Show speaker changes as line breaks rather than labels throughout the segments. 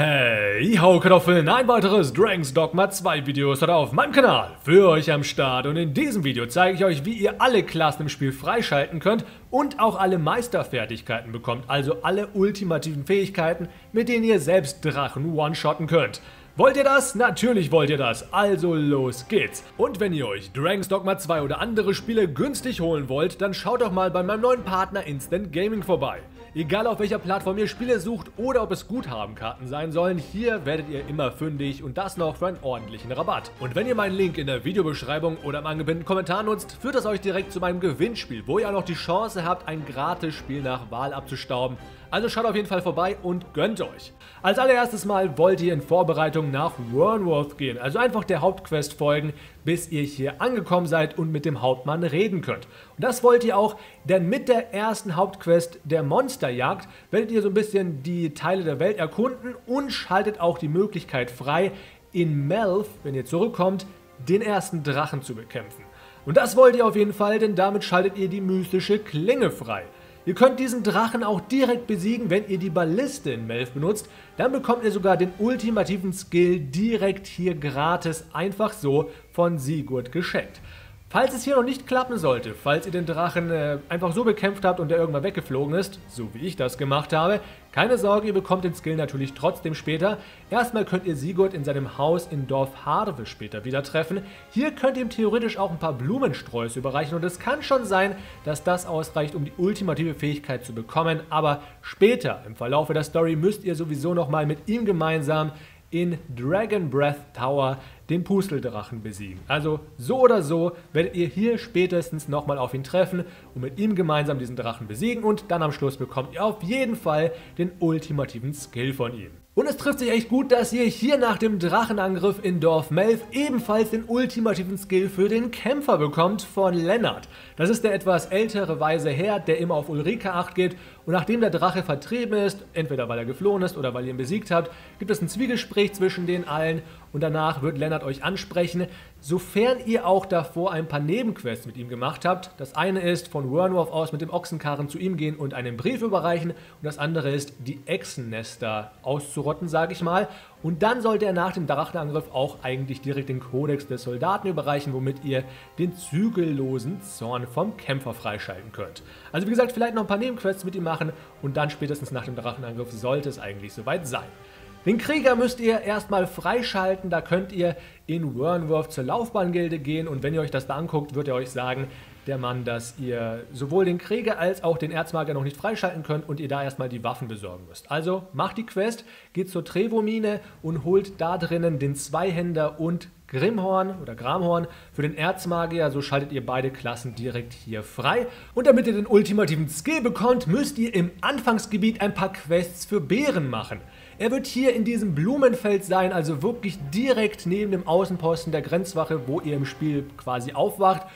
Hey, ho Kartoffeln, ein weiteres Dragon's Dogma 2 Video ist heute auf meinem Kanal für euch am Start und in diesem Video zeige ich euch, wie ihr alle Klassen im Spiel freischalten könnt und auch alle Meisterfertigkeiten bekommt, also alle ultimativen Fähigkeiten, mit denen ihr selbst Drachen one-shotten könnt. Wollt ihr das? Natürlich wollt ihr das. Also los geht's. Und wenn ihr euch Dragon's Dogma 2 oder andere Spiele günstig holen wollt, dann schaut doch mal bei meinem neuen Partner Instant Gaming vorbei. Egal auf welcher Plattform ihr Spiele sucht oder ob es Guthabenkarten sein sollen, hier werdet ihr immer fündig und das noch für einen ordentlichen Rabatt. Und wenn ihr meinen Link in der Videobeschreibung oder im angepinnten Kommentar nutzt, führt das euch direkt zu meinem Gewinnspiel, wo ihr auch noch die Chance habt, ein gratis Spiel nach Wahl abzustauben. Also schaut auf jeden Fall vorbei und gönnt euch. Als allererstes Mal wollt ihr in Vorbereitung nach Wernworth gehen, also einfach der Hauptquest folgen, bis ihr hier angekommen seid und mit dem Hauptmann reden könnt. Und das wollt ihr auch, denn mit der ersten Hauptquest der Monsterjagd werdet ihr so ein bisschen die Teile der Welt erkunden und schaltet auch die Möglichkeit frei, in Melf, wenn ihr zurückkommt, den ersten Drachen zu bekämpfen. Und das wollt ihr auf jeden Fall, denn damit schaltet ihr die mystische Klinge frei. Ihr könnt diesen Drachen auch direkt besiegen, wenn ihr die Balliste in Melf benutzt. Dann bekommt ihr sogar den ultimativen Skill direkt hier gratis einfach so von Sigurd geschenkt. Falls es hier noch nicht klappen sollte, falls ihr den Drachen äh, einfach so bekämpft habt und der irgendwann weggeflogen ist, so wie ich das gemacht habe, keine Sorge, ihr bekommt den Skill natürlich trotzdem später. Erstmal könnt ihr Sigurd in seinem Haus in Dorf Harve später wieder treffen. Hier könnt ihr ihm theoretisch auch ein paar Blumensträuße überreichen und es kann schon sein, dass das ausreicht, um die ultimative Fähigkeit zu bekommen, aber später im Verlauf der Story müsst ihr sowieso nochmal mit ihm gemeinsam in Dragon Breath Tower den Pusteldrachen besiegen. Also so oder so werdet ihr hier spätestens nochmal auf ihn treffen und mit ihm gemeinsam diesen Drachen besiegen und dann am Schluss bekommt ihr auf jeden Fall den ultimativen Skill von ihm. Und es trifft sich echt gut, dass ihr hier nach dem Drachenangriff in Dorf Melf ebenfalls den ultimativen Skill für den Kämpfer bekommt von Lennart. Das ist der etwas ältere weise Herr, der immer auf Ulrike acht gibt und nachdem der Drache vertrieben ist, entweder weil er geflohen ist oder weil ihr ihn besiegt habt, gibt es ein Zwiegespräch zwischen den allen und danach wird Lennart euch ansprechen, sofern ihr auch davor ein paar Nebenquests mit ihm gemacht habt. Das eine ist von Wernworth aus mit dem Ochsenkarren zu ihm gehen und einen Brief überreichen und das andere ist die Echsennester auszurotten, sage ich mal. Und dann sollte er nach dem Drachenangriff auch eigentlich direkt den Kodex des Soldaten überreichen, womit ihr den zügellosen Zorn vom Kämpfer freischalten könnt. Also wie gesagt, vielleicht noch ein paar Nebenquests mit ihm machen und dann spätestens nach dem Drachenangriff sollte es eigentlich soweit sein. Den Krieger müsst ihr erstmal freischalten, da könnt ihr in Wernworth zur Laufbahngilde gehen und wenn ihr euch das da anguckt, wird er euch sagen, der Mann, dass ihr sowohl den Krieger als auch den Erzmagier noch nicht freischalten könnt und ihr da erstmal die Waffen besorgen müsst. Also macht die Quest, geht zur Trevo-Mine und holt da drinnen den Zweihänder und Grimhorn oder Gramhorn für den Erzmagier, so schaltet ihr beide Klassen direkt hier frei. Und damit ihr den ultimativen Skill bekommt, müsst ihr im Anfangsgebiet ein paar Quests für Bären machen. Er wird hier in diesem Blumenfeld sein, also wirklich direkt neben dem Außenposten der Grenzwache, wo ihr im Spiel quasi aufwacht.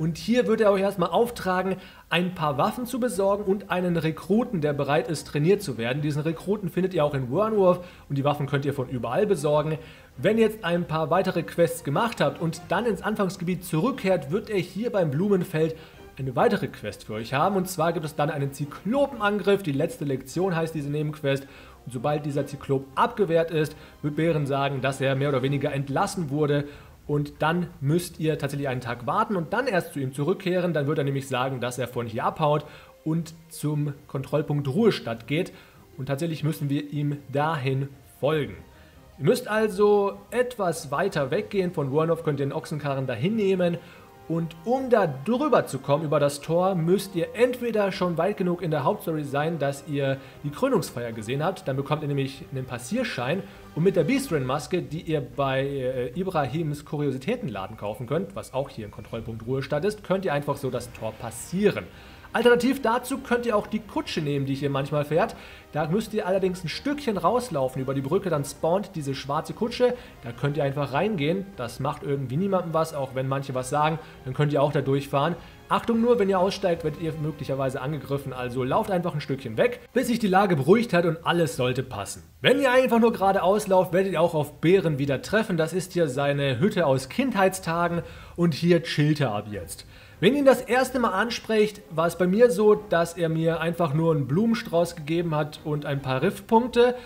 Und hier wird er euch erstmal auftragen, ein paar Waffen zu besorgen und einen Rekruten, der bereit ist, trainiert zu werden. Diesen Rekruten findet ihr auch in Wernworth und die Waffen könnt ihr von überall besorgen. Wenn ihr jetzt ein paar weitere Quests gemacht habt und dann ins Anfangsgebiet zurückkehrt, wird er hier beim Blumenfeld eine weitere Quest für euch haben. Und zwar gibt es dann einen Zyklopenangriff. Die letzte Lektion heißt diese Nebenquest. Sobald dieser Zyklop abgewehrt ist, wird Bären sagen, dass er mehr oder weniger entlassen wurde. Und dann müsst ihr tatsächlich einen Tag warten und dann erst zu ihm zurückkehren. Dann wird er nämlich sagen, dass er von hier abhaut und zum Kontrollpunkt Ruhestadt geht. Und tatsächlich müssen wir ihm dahin folgen. Ihr müsst also etwas weiter weggehen von Warnow, könnt den Ochsenkarren dahin nehmen und um da drüber zu kommen über das Tor, müsst ihr entweder schon weit genug in der Hauptstory sein, dass ihr die Krönungsfeier gesehen habt. Dann bekommt ihr nämlich einen Passierschein. Und mit der Beastrin-Maske, die ihr bei äh, Ibrahims Kuriositätenladen kaufen könnt, was auch hier im Kontrollpunkt Ruhestadt ist, könnt ihr einfach so das Tor passieren. Alternativ dazu könnt ihr auch die Kutsche nehmen, die hier manchmal fährt. Da müsst ihr allerdings ein Stückchen rauslaufen über die Brücke, dann spawnt diese schwarze Kutsche. Da könnt ihr einfach reingehen. Das macht irgendwie niemandem was, auch wenn manche was sagen. Dann könnt ihr auch da durchfahren. Achtung nur, wenn ihr aussteigt, werdet ihr möglicherweise angegriffen, also lauft einfach ein Stückchen weg, bis sich die Lage beruhigt hat und alles sollte passen. Wenn ihr einfach nur geradeaus lauft, werdet ihr auch auf Bären wieder treffen. Das ist hier seine Hütte aus Kindheitstagen und hier chillt er ab jetzt. Wenn ihn das erste Mal anspricht, war es bei mir so, dass er mir einfach nur einen Blumenstrauß gegeben hat und ein paar Riffpunkte.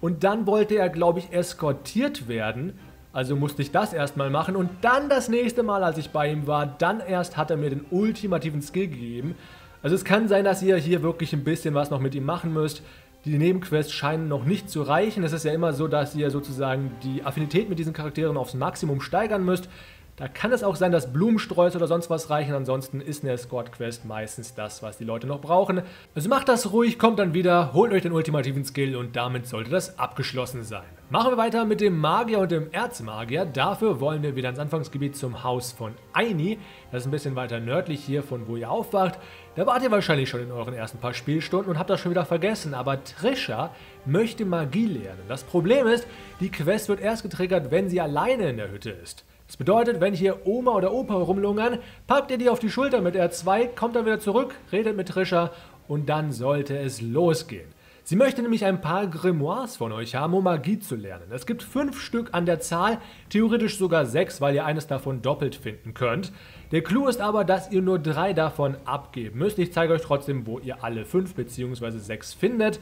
Und dann wollte er, glaube ich, eskortiert werden. Also musste ich das erstmal machen. Und dann das nächste Mal, als ich bei ihm war, dann erst hat er mir den ultimativen Skill gegeben. Also es kann sein, dass ihr hier wirklich ein bisschen was noch mit ihm machen müsst. Die Nebenquests scheinen noch nicht zu reichen. Es ist ja immer so, dass ihr sozusagen die Affinität mit diesen Charakteren aufs Maximum steigern müsst. Da kann es auch sein, dass Blumensträuße oder sonst was reichen. Ansonsten ist eine Escort-Quest meistens das, was die Leute noch brauchen. Also macht das ruhig, kommt dann wieder, holt euch den ultimativen Skill und damit sollte das abgeschlossen sein. Machen wir weiter mit dem Magier und dem Erzmagier. Dafür wollen wir wieder ins Anfangsgebiet zum Haus von Aini. Das ist ein bisschen weiter nördlich hier, von wo ihr aufwacht. Da wart ihr wahrscheinlich schon in euren ersten paar Spielstunden und habt das schon wieder vergessen. Aber Trisha möchte Magie lernen. Das Problem ist, die Quest wird erst getriggert, wenn sie alleine in der Hütte ist. Das bedeutet, wenn hier Oma oder Opa rumlungern, packt ihr die auf die Schulter mit R2, kommt dann wieder zurück, redet mit Trisha und dann sollte es losgehen. Sie möchte nämlich ein paar Grimoires von euch haben, um Magie zu lernen. Es gibt fünf Stück an der Zahl, theoretisch sogar sechs, weil ihr eines davon doppelt finden könnt. Der Clou ist aber, dass ihr nur drei davon abgeben müsst. Ich zeige euch trotzdem, wo ihr alle fünf bzw. sechs findet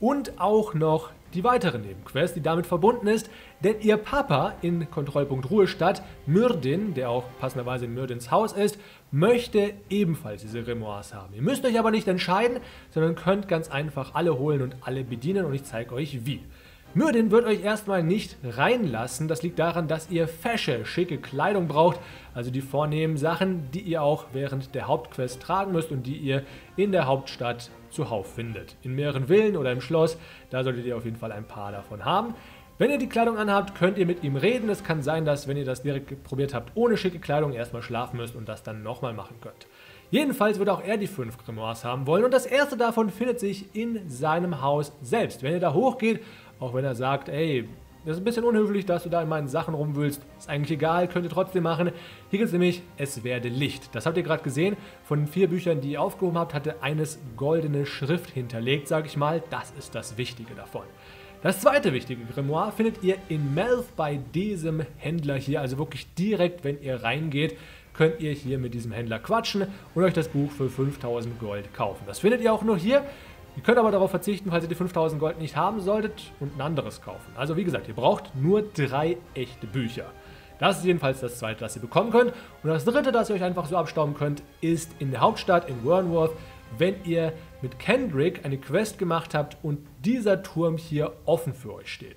und auch noch die weitere Nebenquest, die damit verbunden ist, denn ihr Papa in Kontrollpunkt Ruhestadt, Myrdin, der auch passenderweise in Myrdins Haus ist, möchte ebenfalls diese Grimoires haben. Ihr müsst euch aber nicht entscheiden, sondern könnt ganz einfach alle holen und alle bedienen und ich zeige euch wie. Myrdin wird euch erstmal nicht reinlassen. Das liegt daran, dass ihr fesche, schicke Kleidung braucht, also die vornehmen Sachen, die ihr auch während der Hauptquest tragen müsst und die ihr in der Hauptstadt zuhauf findet. In mehreren Villen oder im Schloss, da solltet ihr auf jeden Fall ein paar davon haben. Wenn ihr die Kleidung anhabt, könnt ihr mit ihm reden. Es kann sein, dass, wenn ihr das direkt probiert habt, ohne schicke Kleidung erstmal schlafen müsst und das dann nochmal machen könnt. Jedenfalls wird auch er die fünf Grimoires haben wollen und das erste davon findet sich in seinem Haus selbst. Wenn ihr da hochgeht auch wenn er sagt, ey, das ist ein bisschen unhöflich, dass du da in meinen Sachen rumwühlst. Ist eigentlich egal, könnt ihr trotzdem machen. Hier gibt es nämlich Es werde Licht. Das habt ihr gerade gesehen. Von vier Büchern, die ihr aufgehoben habt, hatte eines goldene Schrift hinterlegt, sage ich mal. Das ist das Wichtige davon. Das zweite wichtige Grimoire findet ihr in Melf bei diesem Händler hier. Also wirklich direkt, wenn ihr reingeht, könnt ihr hier mit diesem Händler quatschen und euch das Buch für 5000 Gold kaufen. Das findet ihr auch nur hier. Ihr könnt aber darauf verzichten, falls ihr die 5000 Gold nicht haben solltet und ein anderes kaufen. Also wie gesagt, ihr braucht nur drei echte Bücher. Das ist jedenfalls das zweite, das ihr bekommen könnt. Und das dritte, das ihr euch einfach so abstauben könnt, ist in der Hauptstadt in Wernworth, wenn ihr mit Kendrick eine Quest gemacht habt und dieser Turm hier offen für euch steht.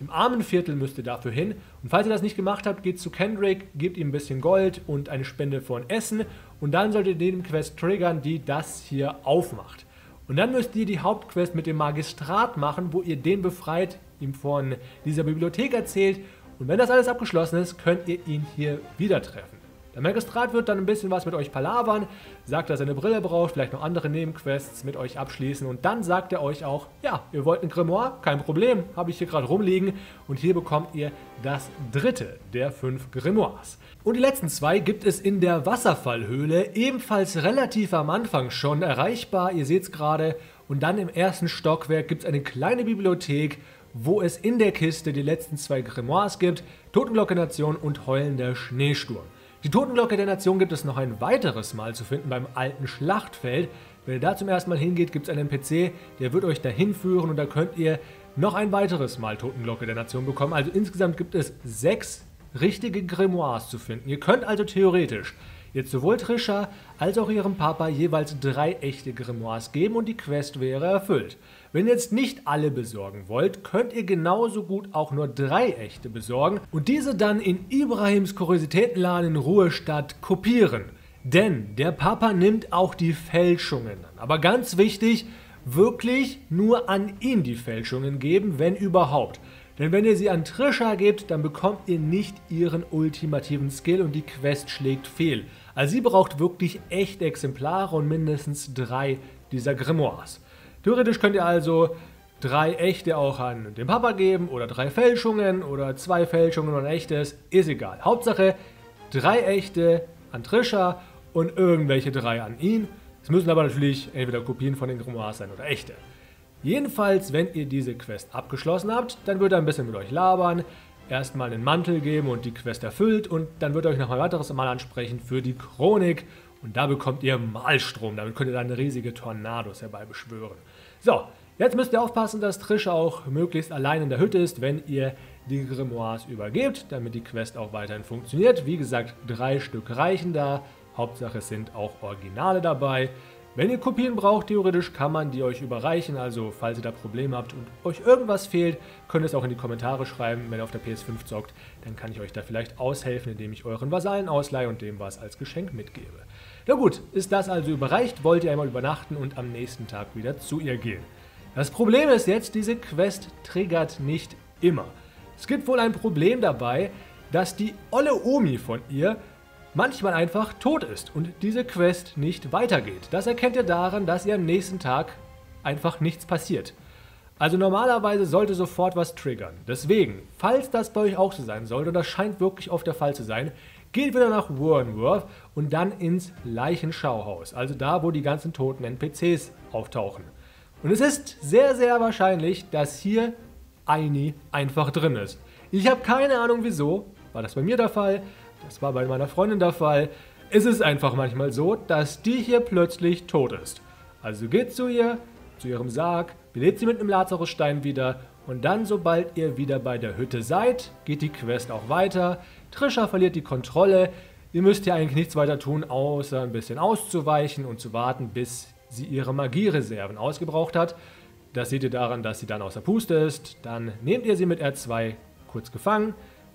Im armen Viertel müsst ihr dafür hin. Und falls ihr das nicht gemacht habt, geht zu Kendrick, gebt ihm ein bisschen Gold und eine Spende von Essen. Und dann solltet ihr den Quest triggern, die das hier aufmacht. Und dann müsst ihr die Hauptquest mit dem Magistrat machen, wo ihr den befreit, ihm von dieser Bibliothek erzählt. Und wenn das alles abgeschlossen ist, könnt ihr ihn hier wieder treffen. Der Magistrat wird dann ein bisschen was mit euch palavern, sagt, dass er eine Brille braucht, vielleicht noch andere Nebenquests mit euch abschließen und dann sagt er euch auch, ja, ihr wollt ein Grimoire? Kein Problem, habe ich hier gerade rumliegen und hier bekommt ihr das dritte der fünf Grimoires. Und die letzten zwei gibt es in der Wasserfallhöhle, ebenfalls relativ am Anfang schon erreichbar, ihr seht es gerade, und dann im ersten Stockwerk gibt es eine kleine Bibliothek, wo es in der Kiste die letzten zwei Grimoires gibt, Totenglocke Nation und Heulender Schneesturm. Die Totenglocke der Nation gibt es noch ein weiteres Mal zu finden beim alten Schlachtfeld. Wenn ihr da zum ersten Mal hingeht, gibt es einen NPC, der wird euch dahin führen und da könnt ihr noch ein weiteres Mal Totenglocke der Nation bekommen. Also insgesamt gibt es sechs richtige Grimoires zu finden. Ihr könnt also theoretisch jetzt sowohl Trisha als auch ihrem Papa jeweils drei echte Grimoires geben und die Quest wäre erfüllt. Wenn ihr jetzt nicht alle besorgen wollt, könnt ihr genauso gut auch nur drei echte besorgen und diese dann in Ibrahims Kuriositätenladen in Ruhestadt kopieren. Denn der Papa nimmt auch die Fälschungen an. Aber ganz wichtig, wirklich nur an ihn die Fälschungen geben, wenn überhaupt. Denn wenn ihr sie an Trisha gebt, dann bekommt ihr nicht ihren ultimativen Skill und die Quest schlägt fehl. Also sie braucht wirklich echte Exemplare und mindestens drei dieser Grimoires. Theoretisch könnt ihr also drei echte auch an den Papa geben oder drei Fälschungen oder zwei Fälschungen und ein echtes, ist egal. Hauptsache drei echte an Trisha und irgendwelche drei an ihn. Es müssen aber natürlich entweder Kopien von den Grimoires sein oder echte. Jedenfalls, wenn ihr diese Quest abgeschlossen habt, dann wird er ein bisschen mit euch labern, erstmal einen Mantel geben und die Quest erfüllt und dann wird er euch noch ein weiteres Mal ansprechen für die Chronik und da bekommt ihr Malstrom, damit könnt ihr dann riesige Tornados herbeibeschwören. So, Jetzt müsst ihr aufpassen, dass Trisha auch möglichst allein in der Hütte ist, wenn ihr die Grimoires übergebt, damit die Quest auch weiterhin funktioniert. Wie gesagt, drei Stück reichen da. Hauptsache es sind auch Originale dabei. Wenn ihr Kopien braucht, theoretisch kann man die euch überreichen. Also falls ihr da Probleme habt und euch irgendwas fehlt, könnt ihr es auch in die Kommentare schreiben. Wenn ihr auf der PS5 zockt, dann kann ich euch da vielleicht aushelfen, indem ich euren Vasallen ausleihe und dem was als Geschenk mitgebe. Na gut, ist das also überreicht, wollt ihr einmal übernachten und am nächsten Tag wieder zu ihr gehen. Das Problem ist jetzt, diese Quest triggert nicht immer. Es gibt wohl ein Problem dabei, dass die olle Omi von ihr manchmal einfach tot ist und diese Quest nicht weitergeht. Das erkennt ihr daran, dass ihr am nächsten Tag einfach nichts passiert. Also normalerweise sollte sofort was triggern. Deswegen, falls das bei euch auch so sein sollte, und das scheint wirklich oft der Fall zu sein, geht wieder nach Warrenworth und dann ins Leichenschauhaus. Also da, wo die ganzen toten NPCs auftauchen. Und es ist sehr, sehr wahrscheinlich, dass hier Aini einfach drin ist. Ich habe keine Ahnung wieso. War das bei mir der Fall? Das war bei meiner Freundin der Fall. Es ist einfach manchmal so, dass die hier plötzlich tot ist. Also geht zu ihr, zu ihrem Sarg, belebt sie mit einem Lazarusstein wieder und dann, sobald ihr wieder bei der Hütte seid, geht die Quest auch weiter. Trisha verliert die Kontrolle. Ihr müsst hier eigentlich nichts weiter tun, außer ein bisschen auszuweichen und zu warten, bis sie ihre Magiereserven ausgebraucht hat. Das seht ihr daran, dass sie dann außer Puste ist. Dann nehmt ihr sie mit R2 kurz gefangen,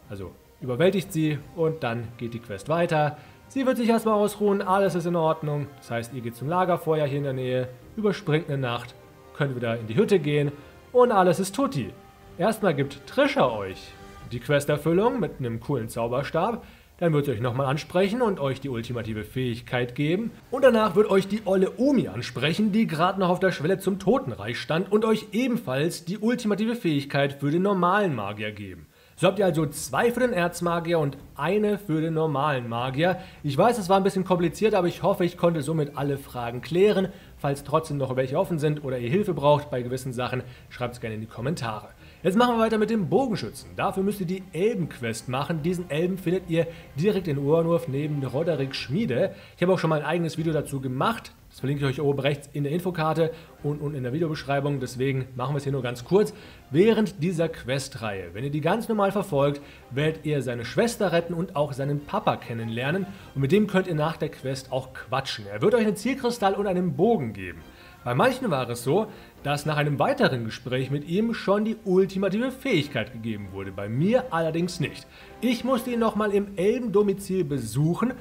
also überwältigt sie und dann geht die Quest weiter. Sie wird sich erstmal ausruhen, alles ist in Ordnung. Das heißt, ihr geht zum Lagerfeuer hier in der Nähe, überspringt eine Nacht, könnt wieder in die Hütte gehen und alles ist tutti. Erstmal gibt Trisha euch die Questerfüllung mit einem coolen Zauberstab. Dann wird sie euch nochmal ansprechen und euch die ultimative Fähigkeit geben. Und danach wird euch die olle Omi ansprechen, die gerade noch auf der Schwelle zum Totenreich stand und euch ebenfalls die ultimative Fähigkeit für den normalen Magier geben. So habt ihr also zwei für den Erzmagier und eine für den normalen Magier. Ich weiß, es war ein bisschen kompliziert, aber ich hoffe, ich konnte somit alle Fragen klären. Falls trotzdem noch welche offen sind oder ihr Hilfe braucht bei gewissen Sachen, schreibt es gerne in die Kommentare. Jetzt machen wir weiter mit dem Bogenschützen. Dafür müsst ihr die Elbenquest machen. Diesen Elben findet ihr direkt in Urnurf neben Roderick Schmiede. Ich habe auch schon mal ein eigenes Video dazu gemacht. Das verlinke ich euch oben rechts in der Infokarte und, und in der Videobeschreibung. Deswegen machen wir es hier nur ganz kurz. Während dieser Questreihe, wenn ihr die ganz normal verfolgt, werdet ihr seine Schwester retten und auch seinen Papa kennenlernen. Und mit dem könnt ihr nach der Quest auch quatschen. Er wird euch einen Zielkristall und einen Bogen geben. Bei manchen war es so, dass nach einem weiteren Gespräch mit ihm schon die ultimative Fähigkeit gegeben wurde. Bei mir allerdings nicht. Ich musste ihn nochmal im Elbendomizil besuchen,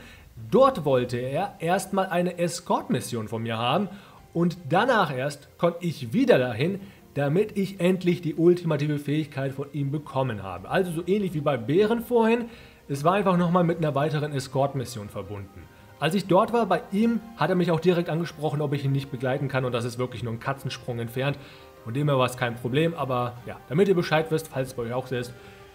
Dort wollte er erstmal eine Escort-Mission von mir haben und danach erst konnte ich wieder dahin, damit ich endlich die ultimative Fähigkeit von ihm bekommen habe. Also so ähnlich wie bei Bären vorhin, es war einfach nochmal mit einer weiteren Escort-Mission verbunden. Als ich dort war bei ihm, hat er mich auch direkt angesprochen, ob ich ihn nicht begleiten kann und das ist wirklich nur ein Katzensprung entfernt. Von dem her war es kein Problem, aber ja, damit ihr Bescheid wisst, falls es bei euch auch so ist,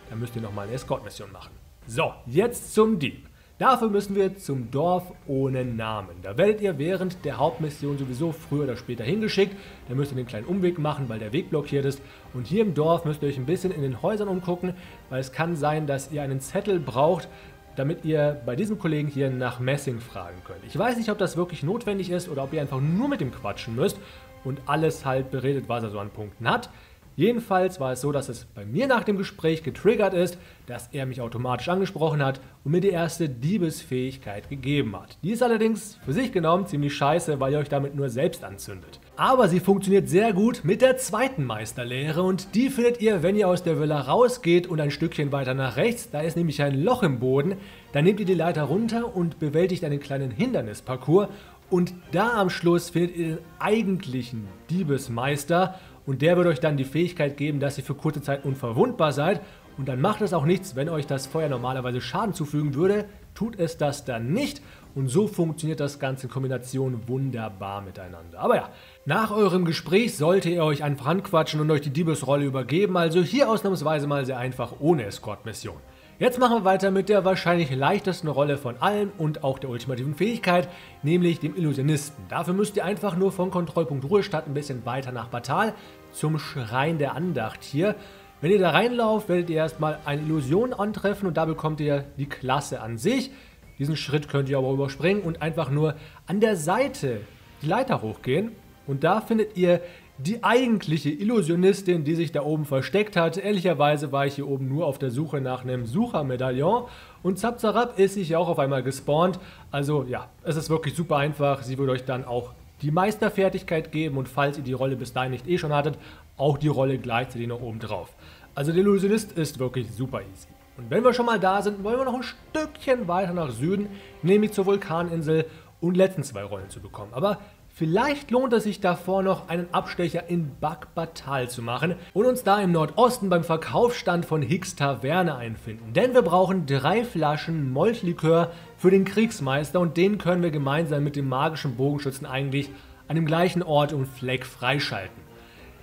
dann müsst ihr nochmal eine Escort-Mission machen. So, jetzt zum Dieb. Dafür müssen wir zum Dorf ohne Namen. Da werdet ihr während der Hauptmission sowieso früher oder später hingeschickt. Da müsst ihr den kleinen Umweg machen, weil der Weg blockiert ist. Und hier im Dorf müsst ihr euch ein bisschen in den Häusern umgucken, weil es kann sein, dass ihr einen Zettel braucht, damit ihr bei diesem Kollegen hier nach Messing fragen könnt. Ich weiß nicht, ob das wirklich notwendig ist oder ob ihr einfach nur mit ihm quatschen müsst und alles halt beredet, was er so an Punkten hat. Jedenfalls war es so, dass es bei mir nach dem Gespräch getriggert ist, dass er mich automatisch angesprochen hat und mir die erste Diebesfähigkeit gegeben hat. Die ist allerdings für sich genommen ziemlich scheiße, weil ihr euch damit nur selbst anzündet. Aber sie funktioniert sehr gut mit der zweiten Meisterlehre und die findet ihr, wenn ihr aus der Villa rausgeht und ein Stückchen weiter nach rechts, da ist nämlich ein Loch im Boden, dann nehmt ihr die Leiter runter und bewältigt einen kleinen Hindernisparcours und da am Schluss findet ihr den eigentlichen Diebesmeister und der wird euch dann die Fähigkeit geben, dass ihr für kurze Zeit unverwundbar seid. Und dann macht es auch nichts, wenn euch das Feuer normalerweise Schaden zufügen würde, tut es das dann nicht. Und so funktioniert das Ganze in Kombination wunderbar miteinander. Aber ja, nach eurem Gespräch sollte ihr euch einfach anquatschen und euch die Diebesrolle übergeben. Also hier ausnahmsweise mal sehr einfach ohne Escort-Mission. Jetzt machen wir weiter mit der wahrscheinlich leichtesten Rolle von allen und auch der ultimativen Fähigkeit, nämlich dem Illusionisten. Dafür müsst ihr einfach nur von Kontrollpunkt Ruhestadt ein bisschen weiter nach Batal zum Schrein der Andacht hier. Wenn ihr da reinlauft, werdet ihr erstmal eine Illusion antreffen und da bekommt ihr die Klasse an sich. Diesen Schritt könnt ihr aber überspringen und einfach nur an der Seite die Leiter hochgehen und da findet ihr die eigentliche Illusionistin, die sich da oben versteckt hat. Ehrlicherweise war ich hier oben nur auf der Suche nach einem Suchermedaillon und Zapzarab ist sich ja auch auf einmal gespawnt. Also ja, es ist wirklich super einfach. Sie wird euch dann auch die Meisterfertigkeit geben und falls ihr die Rolle bis dahin nicht eh schon hattet, auch die Rolle gleichzeitig noch oben drauf. Also der Illusionist ist wirklich super easy. Und wenn wir schon mal da sind, wollen wir noch ein Stückchen weiter nach Süden, nämlich zur Vulkaninsel und letzten zwei Rollen zu bekommen. Aber Vielleicht lohnt es sich davor noch einen Abstecher in Bakbatal zu machen und uns da im Nordosten beim Verkaufsstand von Hicks Taverne einfinden. Denn wir brauchen drei Flaschen Molchlikör für den Kriegsmeister und den können wir gemeinsam mit dem magischen Bogenschützen eigentlich an dem gleichen Ort und Fleck freischalten.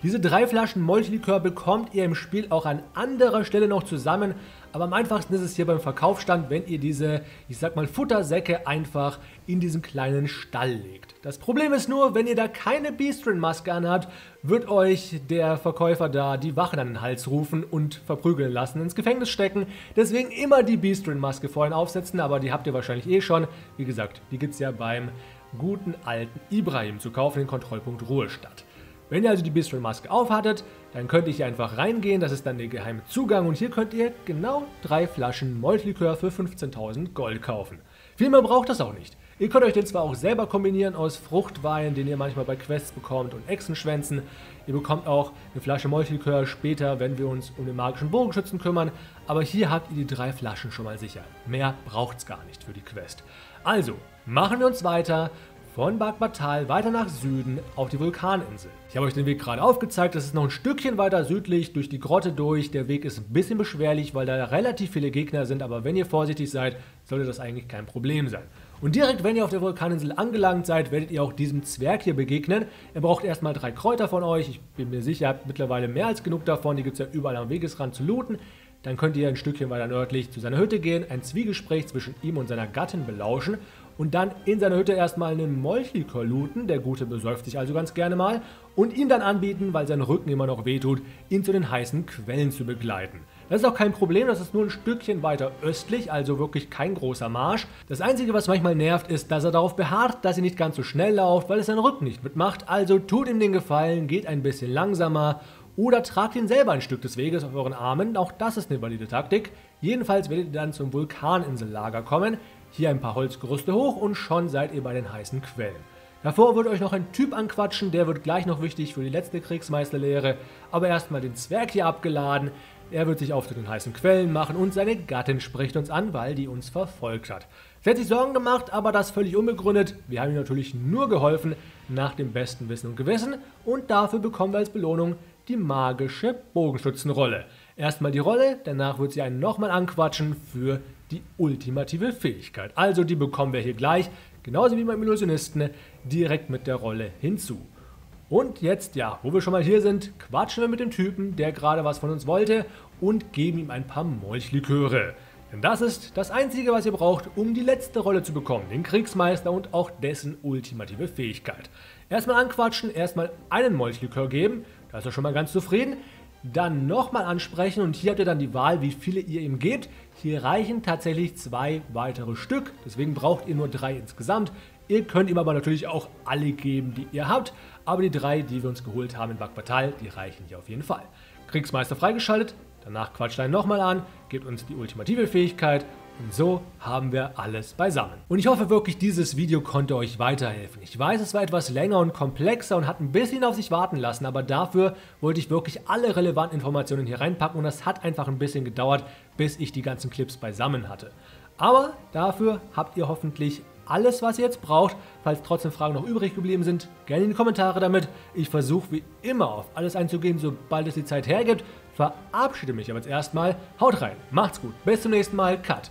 Diese drei Flaschen Molchlikör bekommt ihr im Spiel auch an anderer Stelle noch zusammen, aber am einfachsten ist es hier beim Verkaufsstand, wenn ihr diese, ich sag mal, Futtersäcke einfach in diesen kleinen Stall legt. Das Problem ist nur, wenn ihr da keine Beastrin-Maske anhabt, wird euch der Verkäufer da die Wachen an den Hals rufen und verprügeln lassen, ins Gefängnis stecken. Deswegen immer die Beastrin-Maske vorhin aufsetzen, aber die habt ihr wahrscheinlich eh schon. Wie gesagt, die gibt es ja beim guten alten Ibrahim zu kaufen, den Kontrollpunkt Ruhestadt. Wenn ihr also die Bistro-Maske aufhattet, dann könnt ihr hier einfach reingehen, das ist dann der geheime Zugang und hier könnt ihr genau drei Flaschen Moltlikör für 15.000 Gold kaufen. Viel mehr braucht das auch nicht. Ihr könnt euch den zwar auch selber kombinieren aus Fruchtwein, den ihr manchmal bei Quests bekommt, und Echsenschwänzen. Ihr bekommt auch eine Flasche Molchlikör später, wenn wir uns um den magischen Bogenschützen kümmern. Aber hier habt ihr die drei Flaschen schon mal sicher. Mehr braucht es gar nicht für die Quest. Also, machen wir uns weiter von Bagbatal weiter nach Süden auf die Vulkaninsel. Ich habe euch den Weg gerade aufgezeigt, das ist noch ein Stückchen weiter südlich durch die Grotte durch. Der Weg ist ein bisschen beschwerlich, weil da relativ viele Gegner sind, aber wenn ihr vorsichtig seid, sollte das eigentlich kein Problem sein. Und direkt, wenn ihr auf der Vulkaninsel angelangt seid, werdet ihr auch diesem Zwerg hier begegnen. Er braucht erstmal drei Kräuter von euch. Ich bin mir sicher, ihr habt mittlerweile mehr als genug davon. Die gibt es ja überall am Wegesrand zu looten. Dann könnt ihr ein Stückchen weiter nördlich zu seiner Hütte gehen, ein Zwiegespräch zwischen ihm und seiner Gattin belauschen und dann in seiner Hütte erstmal einen Molchlikör looten, der Gute besäuft sich also ganz gerne mal, und ihn dann anbieten, weil sein Rücken immer noch wehtut, ihn zu den heißen Quellen zu begleiten. Das ist auch kein Problem, das ist nur ein Stückchen weiter östlich, also wirklich kein großer Marsch. Das Einzige, was manchmal nervt, ist, dass er darauf beharrt, dass er nicht ganz so schnell lauft, weil es sein Rücken nicht mitmacht. Also tut ihm den Gefallen, geht ein bisschen langsamer oder tragt ihn selber ein Stück des Weges auf euren Armen. Auch das ist eine valide Taktik. Jedenfalls werdet ihr dann zum Vulkaninsellager kommen. Hier ein paar Holzgerüste hoch und schon seid ihr bei den heißen Quellen. Davor wird euch noch ein Typ anquatschen, der wird gleich noch wichtig für die letzte Kriegsmeisterlehre, aber erstmal den Zwerg hier abgeladen. Er wird sich auf zu den heißen Quellen machen und seine Gattin spricht uns an, weil die uns verfolgt hat. Sie hat sich Sorgen gemacht, aber das völlig unbegründet. Wir haben ihm natürlich nur geholfen, nach dem besten Wissen und Gewissen und dafür bekommen wir als Belohnung die magische Bogenschützenrolle. Erstmal die Rolle, danach wird sie einen nochmal anquatschen für die ultimative Fähigkeit. Also die bekommen wir hier gleich, genauso wie beim Illusionisten, direkt mit der Rolle hinzu. Und jetzt, ja, wo wir schon mal hier sind, quatschen wir mit dem Typen, der gerade was von uns wollte und geben ihm ein paar Molchliköre. Denn das ist das Einzige, was ihr braucht, um die letzte Rolle zu bekommen, den Kriegsmeister und auch dessen ultimative Fähigkeit. Erstmal anquatschen, erstmal einen Molchlikör geben, da ist er schon mal ganz zufrieden dann nochmal ansprechen und hier habt ihr dann die Wahl, wie viele ihr ihm gebt. Hier reichen tatsächlich zwei weitere Stück, deswegen braucht ihr nur drei insgesamt. Ihr könnt ihm aber natürlich auch alle geben, die ihr habt, aber die drei, die wir uns geholt haben in Bakbatal, die reichen hier auf jeden Fall. Kriegsmeister freigeschaltet, danach quatscht er nochmal an, gebt uns die ultimative Fähigkeit und so haben wir alles beisammen. Und ich hoffe wirklich, dieses Video konnte euch weiterhelfen. Ich weiß, es war etwas länger und komplexer und hat ein bisschen auf sich warten lassen, aber dafür wollte ich wirklich alle relevanten Informationen hier reinpacken und das hat einfach ein bisschen gedauert, bis ich die ganzen Clips beisammen hatte. Aber dafür habt ihr hoffentlich alles, was ihr jetzt braucht. Falls trotzdem Fragen noch übrig geblieben sind, gerne in die Kommentare damit. Ich versuche wie immer auf alles einzugehen, sobald es die Zeit hergibt. Verabschiede mich aber jetzt erstmal. Haut rein, macht's gut, bis zum nächsten Mal, Cut